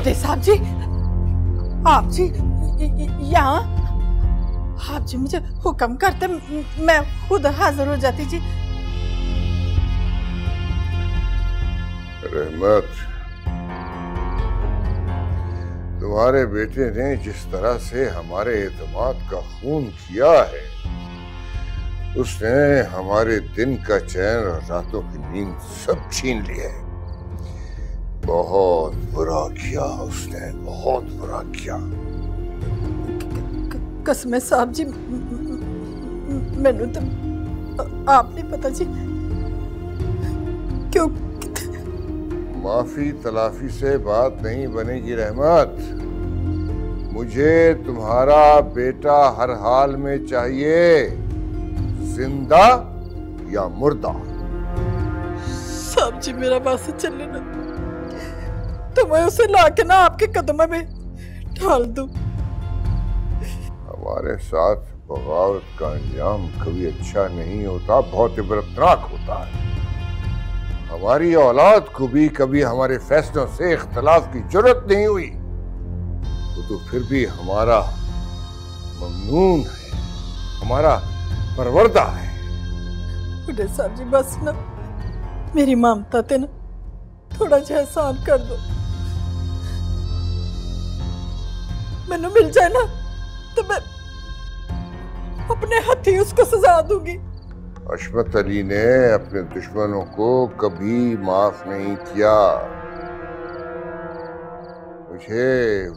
چھوٹے صاحب جی آپ جی یہاں؟ آپ جی مجھے حکم کرتے، میں خود حاضر ہو جاتی جی۔ رحمت، تمہارے بیٹے نے جس طرح سے ہمارے اعتماد کا خون کیا ہے، اس نے ہمارے دن کا چین اور راتوں کی نیند سب چھین لیا ہے۔ بہت برا کیا اس نے بہت برا کیا قسم صاحب جی میں نے تو آپ نے پتا جی کیوں؟ معافی تلافی سے بات نہیں بنے گی رحمت۔ مجھے تمہارا بیٹا ہر حال میں چاہیے زندہ یا مردہ؟ صاحب جی میرا باسا چلے نا۔ تو میں اسے لاکھے نہ آپ کے قدمہ میں ڈھال دوں۔ ہمارے ساتھ بغاوت کا انجام کبھی اچھا نہیں ہوتا بہت عبرتناک ہوتا ہے۔ ہماری اولاد کو بھی کبھی ہمارے فیصلوں سے اختلاف کی جرت نہیں ہوئی۔ وہ تو پھر بھی ہمارا ممنون ہے ہمارا پروردہ ہے۔ بڑے صاحب جی بس نا میری مامتا تھے نا تھوڑا جہسان کر دو۔ ਮੈਨੂੰ ਮਿਲ ਜਾਏ ਨਾ، ਤੇ ਮੈਂ اپنے ہاتھی اس کو سزا دوں گی اشمت علی نے اپنے دشمنوں کو کبھی معاف نہیں کیا مجھے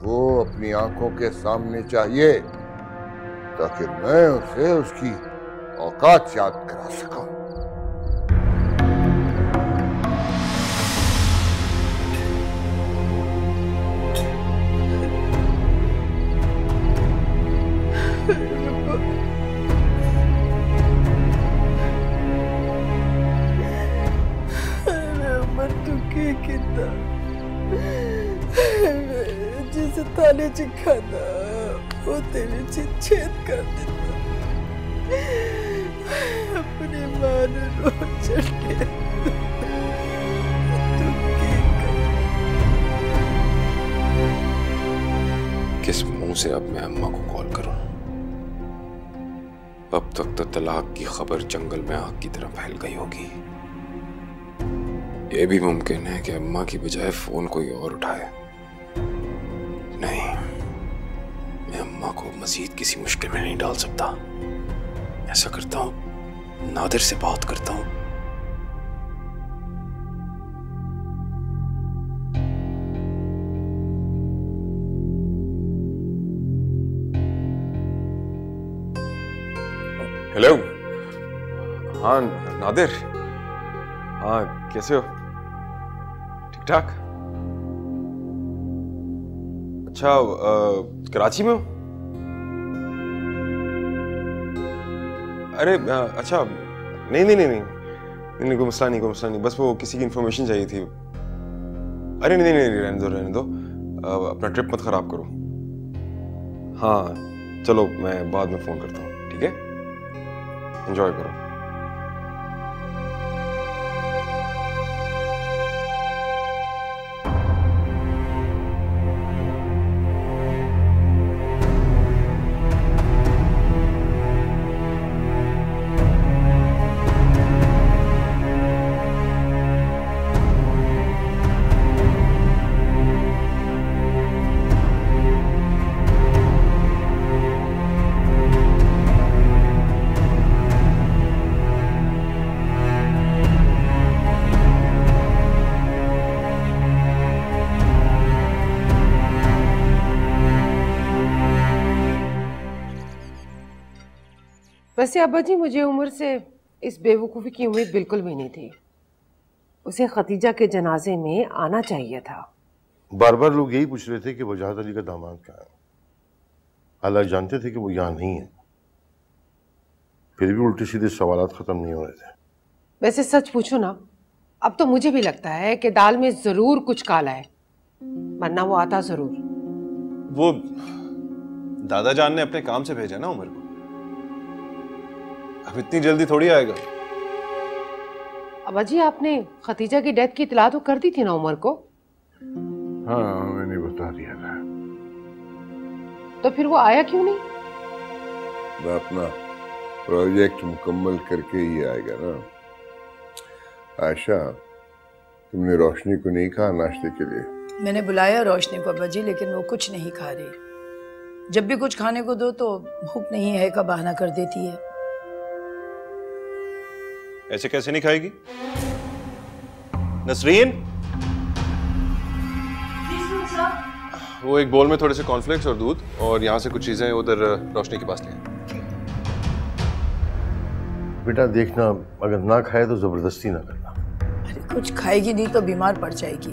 وہ اپنی آنکھوں کے سامنے چاہیے تاکہ میں اسے اس کی اوقات یاد کرا سکوں تانے جی کھانا، وہ تیرے جی چھید کر دیتا اپنی ماں نے رو چڑھے کس منہ سے اب میں اممہ کو کال کروں؟ اب تک تو طلاق کی خبر جنگل میں آگ کی طرح پھیل گئی ہوگی۔ یہ بھی ممکن ہے کہ اممہ کی بجائے فون کوئی اور اٹھائے۔ مزید کسی مشکل میں نہیں ڈال سکتا۔ ایسا کرتا ہوں، نادر سے بات کرتا ہوں۔ ہیلو ہاں نادر۔ ہاں کیسے ہو؟ ٹھیک ٹھاک؟ اچھا کراچی میں ہو؟ ارے اچھا نہیں نہیں نہیں نہیں کوئی مسئلہ نہیں کوئی مسئلہ نہیں، بس وہ کسی کی انفارمیشن چاہیے تھی۔ ارے، نہیں نہیں رہنے دو رہنے دو۔ اپنا ٹرپ مت خراب کرو۔ ہاں چلو، میں بعد میں فون کرتا ہوں، ٹھیک ہے؟ انجوائے کرو۔ ویسے ابا جی مجھے عمر سے اس بیوقوفی کی امید بالکل بھی نہیں تھی۔ اسے ختیجہ کے جنازے میں آنا چاہیے تھا۔ بار بار لوگ یہی پوچھ رہے تھے کہ وجاہت علی کا داماد کیا ہے۔ حالانکہ جانتے تھے کہ وہ یہاں نہیں ہے۔ پھر بھی الٹے سیدھے سوالات ختم نہیں ہو رہے تھے۔ ویسے سچ پوچھو نا اب تو مجھے بھی لگتا ہے کہ دال میں ضرور کچھ کالا ہے۔ ورنہ وہ آتا ضرور۔ وہ دادا جان نے اپنے کام سے بھیجا نا عمر کو۔ اب اتنی جلدی تھوڑی آئے گا۔ ابا جی آپ نے ختیجہ کی ڈیتھ کی اطلاع تو کر دی تھی نا عمر کو؟ ہاں میں نے بتا دیا تھا۔ تو پھر وہ آیا کیوں نہیں؟ میں اپنا پروجیکٹ مکمل کر کے ہی آئے گا نا۔ عائشہ تم نے روشنی کو نہیں کہا ناشتے کے لیے؟ میں نے بلایا روشنی کو ابا جی لیکن وہ کچھ نہیں کھا رہی۔ جب بھی کچھ کھانے کو دو تو بھوک نہیں ہے کا بہانہ کر دیتی ہے۔ ایسے کیسے نہیں کھائے گی؟ نسرین؟ وہ ایک بول میں تھوڑے سے کانفلیکس اور دودھ اور یہاں سے کچھ چیزیں ادھر روشنی کے پاس لیں بیٹا دیکھنا اگر نہ کھائے تو زبردستی نہ کرنا۔ کچھ کھائے گی نہیں تو بیمار پڑ جائے گی۔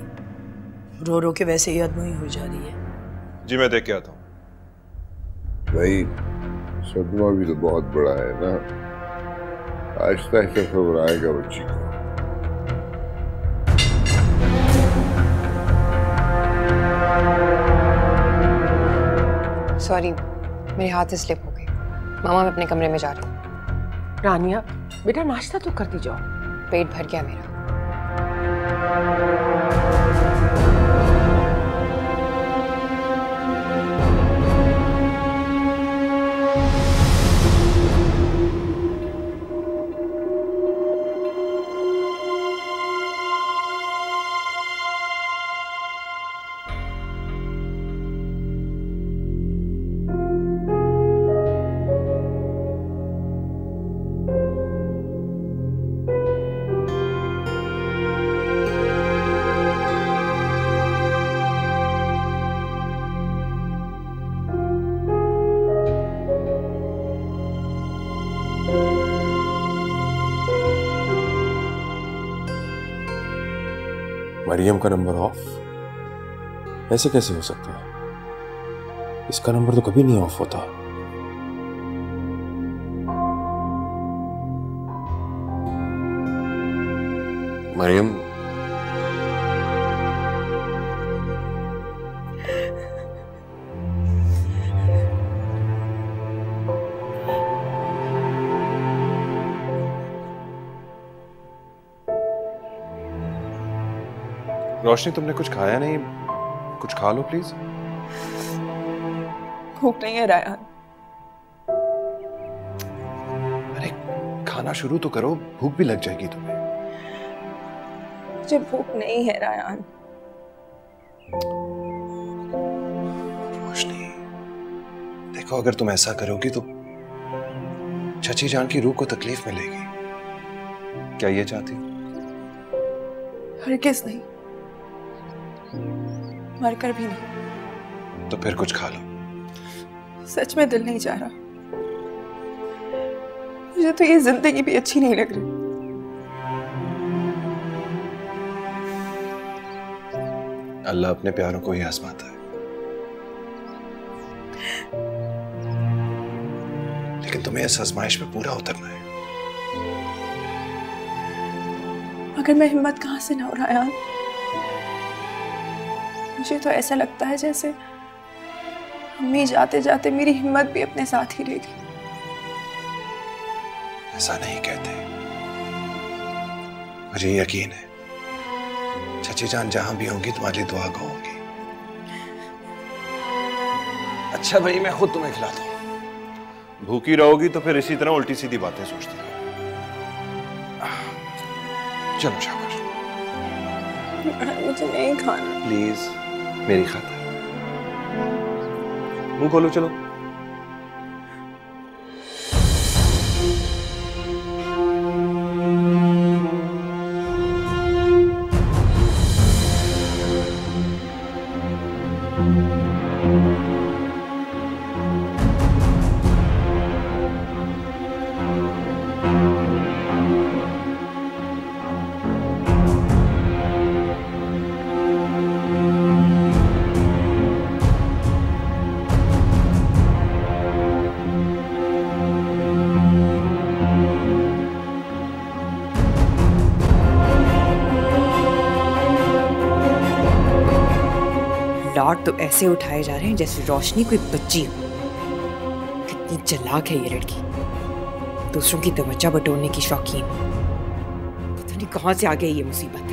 رو رو کے ویسے ہی آدمی ہو جا رہی ہے۔ جی میں دیکھ کے آتا ہوں۔ بھائی صدمہ بھی تو بہت بڑا ہے نا۔ آہستہ آہستہ خبر آئے گا بچی کو سوری میرے ہاتھ سلپ ہو گئے ماما میں اپنے کمرے میں جا رہی ہوں رانیہ بیٹا ناشتہ تو کرتی جاؤ پیٹ بھر گیا میرا مریم کا نمبر آف ایسے کیسے ہو سکتا ہے؟ اس کا نمبر تو کبھی نہیں آف ہوتا۔ مریم روشنی تم نے کچھ کھایا نہیں؟ کچھ کھا لو پلیز۔ بھوک نہیں ہے رایان ارے کھانا شروع تو کرو بھوک بھی لگ جائے گی تمہیں۔ مجھے بھوک نہیں ہے رایان روشنی دیکھو اگر تم ایسا کرو گی تو چچی جان کی روح کو تکلیف ملے گی۔ کیا یہ چاہتی؟ ہر کس نہیں۔ مر کر بھی نہیں۔ تو پھر کچھ کھا لو۔ سچ میں دل نہیں جا رہا۔ مجھے تو یہ زندگی بھی اچھی نہیں لگ رہی۔ اللہ اپنے پیاروں کو ہی آزماتا ہے۔ لیکن تمہیں اس آزمائش میں پورا اترنا ہے۔ اگر میں ہمت کہاں سے نہ ہو رہا یار مجھے تو ایسا لگتا ہے جیسے امی جاتے جاتے میری ہمت بھی اپنے ساتھ ہی رہ گی ایسا نہیں کہتے۔ مجھے یقین ہے۔ چچی جان جہاں بھی ہوں گی تمہاری دعا گو ہوں گی۔ اچھا بھائی میں خود تمہیں کھلاتا ہوں۔ بھوکی رہو گی تو پھر اسی طرح الٹی سیدھی باتیں سوچتی رہو چلو شاکر۔ مجھے نہیں کھانا۔ پلیز۔ میری خاطر۔ منہ کھولو چلو۔ شاٹ تو ایسے اٹھائے جا رہے ہیں جیسے روشنی کوئی بچی ہو۔ کتنی چلاک ہے یہ لڑکی۔ دوسروں کی توجہ بٹورنے کی شوقین۔ پتہ نہیں کہاں سے آ یہ مصیبت۔